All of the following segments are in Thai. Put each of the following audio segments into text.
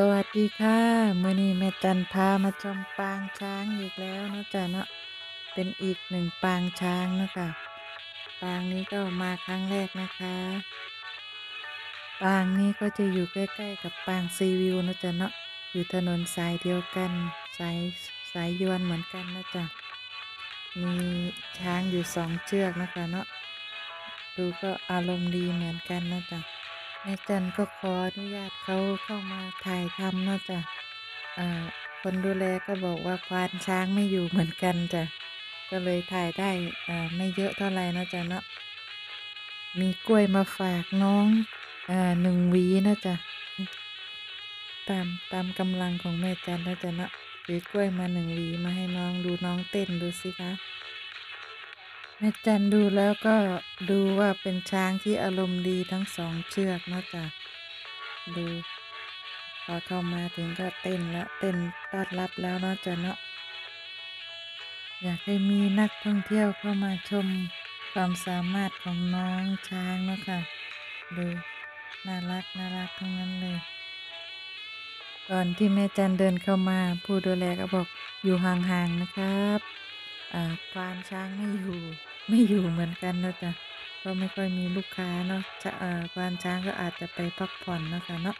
สวัสดีค่ะมื้อนี้แม่จันพามาชมปางช้างอีกแล้วนะจ้ะเนาะเป็นอีกหนึ่งปางช้างนะคะปางนี้ก็มาครั้งแรกนะคะ ปางนี้ก็จะอยู่ใกล้ๆกับปางซีวิวนะจ๊ะเนาะอยู่ถนนสายเดียวกันสายสายยวนเหมือนกันนะจ๊ะมีช้างอยู่สองเชือกนะคะเนาะดูก็อารมณ์ดีเหมือนกันนะจ๊ะ แม่จันก็ขออนุญาตเขาเข้ามาถ่ายทำเนาะจ้ะอ่าคนดูแลก็บอกว่าควานช้างไม่อยู่เหมือนกันจ้ะ ก็เลยถ่ายได้อ่าไม่เยอะเท่าไหร่นะจ๊ะเนาะ มีกล้วยมาฝากน้องอ่าหนึ่งวีนะจ๊ะ ตามตามกำลังของแม่จันนะจ๊ะเนาะหรือกล้วยมาหนึ่งวีมาให้น้องดูน้องเต้นดูสิคะ แม่จันดูแล้วก็ดูว่าเป็นช้างที่อารมณ์ดีทั้งสองเชือกนะจ้ะดู พอเข้ามาถึงก็เต้นแล้วเต้นต้อนรับแล้วนะจ้ะเนาะอยากให้มีนักท่องเที่ยวเข้ามาชมความสามารถของน้องช้างนะคะดูน่ารักน่ารักทั้งนั้นเลย ก่อนที่แม่จันเดินเข้ามา ผู้ดูแลก็บอกอยู่ห่างๆนะครับ ควานช้างไม่อยู่ไม่อยู่เหมือนกันเนาะจ๊ะก็ไม่ค่อยมีลูกค้าเนาะจะเอ่อควานช้างก็อาจจะไปพักผ่อนเนาะคะเนาะ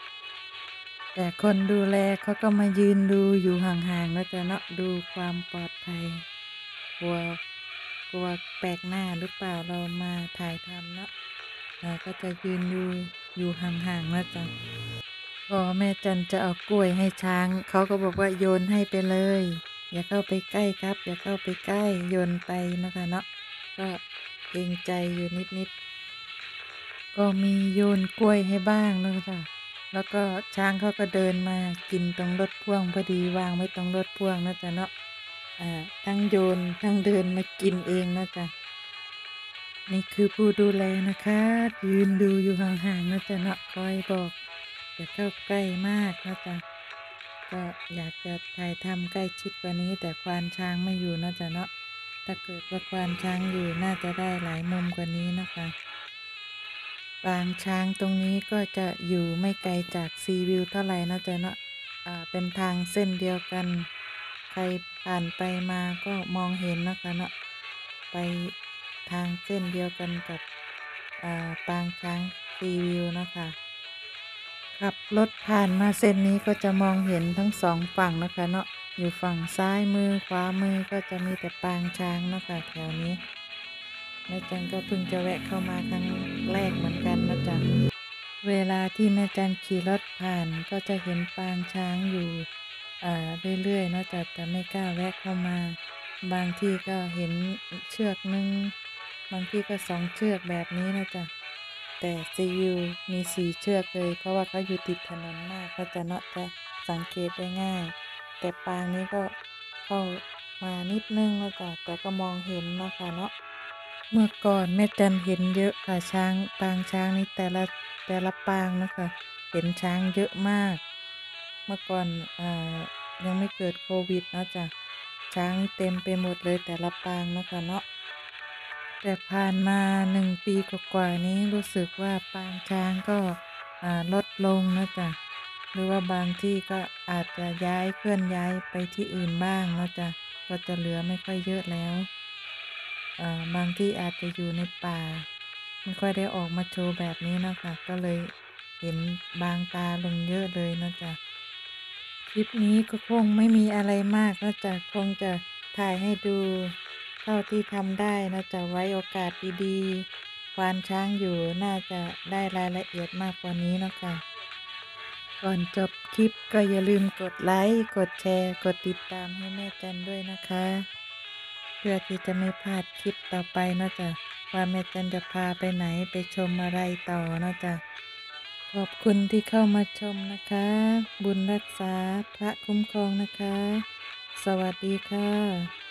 แต่คนดูแลเขาก็มายืนดูอยู่ห่างๆเนาะจ๊ะเนาะดูความปลอดภัยกลัวกลัวแปลกหน้าหรือเปล่าเรามาถ่ายทำเนาะเราก็จะยืนดูอยู่ห่างๆเนาะจ๊ะพอแม่จันจะเอากล้วยให้ช้าง เขาก็บอกว่าโยนให้ไปเลย อย่าเข้าไปใกล้ครับ อย่าเข้าไปใกล้โยนไปนะคะเนาะก็เกรงใจอยู่นิดๆก็มีโยนกล้วยให้บ้างนะคะแล้วก็ช้างเขาก็เดินมากินตรงรถพ่วงพอดีวางไว้ตรงรถพ่วงนะจ๊ะเนาะอ่าทั้งโยนทั้งเดินมากินเองนะจ๊ะนี่คือผู้ดูแลนะคะ ยืนดูอยู่ห่างๆนะจ๊ะเนาะคอยบอกอย่าเข้าใกล้มากนะจ๊ะ ก็อยากจะถ่ายทำใกล้ชิดกว่านี้ แต่ควานช้างไม่อยู่นะจ๊ะเนาะถ้าเกิดว่าควานช้างอยู่น่าจะได้หลายมุมกว่านี้นะคะปางช้างตรงนี้ก็จะอยู่ไม่ไกลจากซีวิวเท่าไหร่นะจ๊ะเนาะอ่าเป็นทางเส้นเดียวกัน ใครผ่านไปมาก็มองเห็นนะคะเนาะไปทางเส้นเดียวกันกับอ่าปางช้างซีวิวนะคะ ขับรถผ่านมาเส้นนี้ก็จะมองเห็นทั้งสองฝั่งนะคะ เนาะอยู่ฝั่งซ้ายมือขวามือก็จะมีแต่ปางช้างนะคะแถวนี้แม่จันก็เพิ่งจะแวะเข้ามาครั้งแรกเหมือนกันนะจ๊ะเวลาที่แม่จันขี่รถผ่านก็จะเห็นปางช้างอยู่อ่าเรื่อยๆเนาะจ๊ะแต่ไม่กล้าแวะเข้ามา บางที่ก็เห็นเชือกนึง บางที่ก็สองเชือกแบบนี้นะจ๊ะ แต่ซียูมีสีเชือกเลยเพราะว่าเขาอยู่ติดถนนมากเขาจะเนาะจะสังเกตได้ง่าย แต่ปางนี้ก็เข้ามานิดนึงแล้วจ้ะแต่ก็มองเห็นนะคะเนาะเมื่อก่อนแม่จันเห็นเยอะค่ะช้างปางช้างนี่แต่ละแต่ละปางนะคะเห็นช้างเยอะมาก เมื่อก่อนอ่ายังไม่เกิดโควิดเนาะจ้ะช้างเต็มไปหมดเลยแต่ละปางนะคะเนาะ แต่ผ่านมาหนึ่งปีกว่าๆนี้รู้สึกว่าปางช้างก็ลดลงนะจ๊ะหรือว่าบางที่ก็อาจจะย้ายเคลื่อนย้ายไปที่อื่นบ้างนะจ๊ะก็จะเหลือไม่ค่อยเยอะแล้วบางที่อาจจะอยู่ในป่า ไม่ค่อยได้ออกมาโชว์แบบนี้นะคะก็เลยเห็นบางตาลงเยอะเลยนะจ๊ะคลิปนี้ก็คงไม่มีอะไรมากนะจ๊ะคงจะถ่ายให้ดู เท่าที่ทำได้นะจะไว้โอกาสดีๆควานช้างอยู่น่าจะได้รายละเอียดมากกว่านี้นะคะก่อนจบคลิปก็อย่าลืมกดไลค์ กดแชร์ กดติดตามให้แม่จันด้วยนะคะ เพื่อที่จะไม่พลาดคลิปต่อไปนะจ๊ะว่าแม่จันจะพาไปไหนไปชมอะไรต่อนะจ๊ะขอบคุณที่เข้ามาชมนะคะ บุญรักษาพระคุ้มครองนะคะ สวัสดีค่ะ